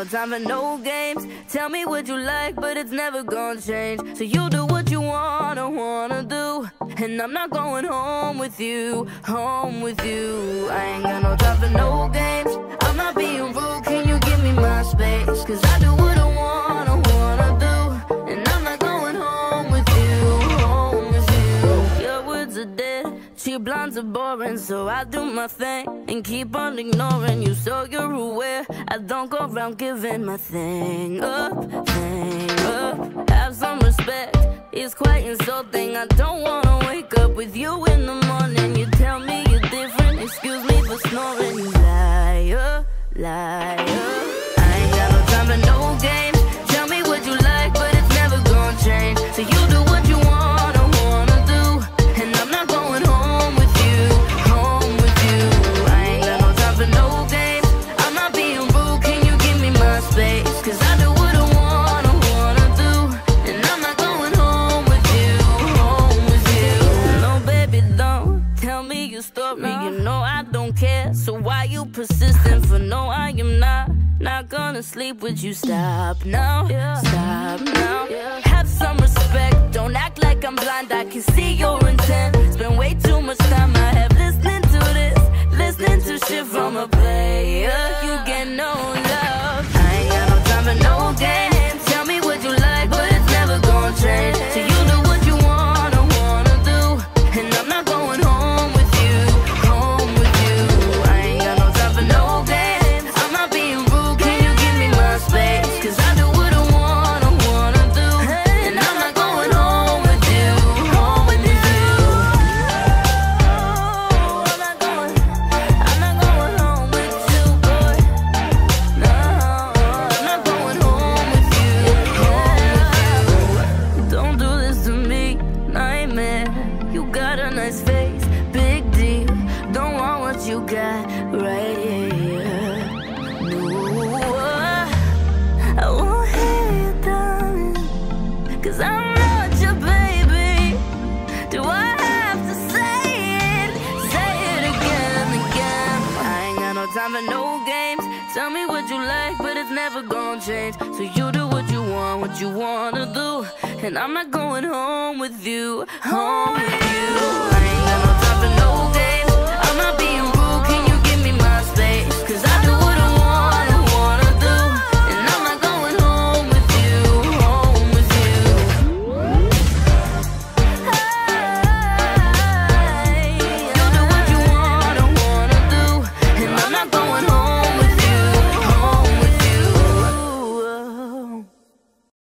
no time for no games. Tell me what you like, but it's never gonna change. So you do what you wanna, wanna do. And I'm not going home with you, home with you. I ain't got no time for no blondes are boring. So I do my thing and keep on ignoring you. So you're aware, I don't go around giving my thing up, thing up. Have some respect, it's quite insulting. I don't wanna wake up with you in the morning. You tell me you're different, excuse me for snoring. Liar, liar. So why you persistent for no, I am not. Not gonna sleep with you. Stop now. Stop now. Have some respect. Don't act like I'm blind. I can see your intent. No games. Tell me what you like, but it's never gonna change. So you do what you want, what you wanna do. And I'm not going home with you, home with you.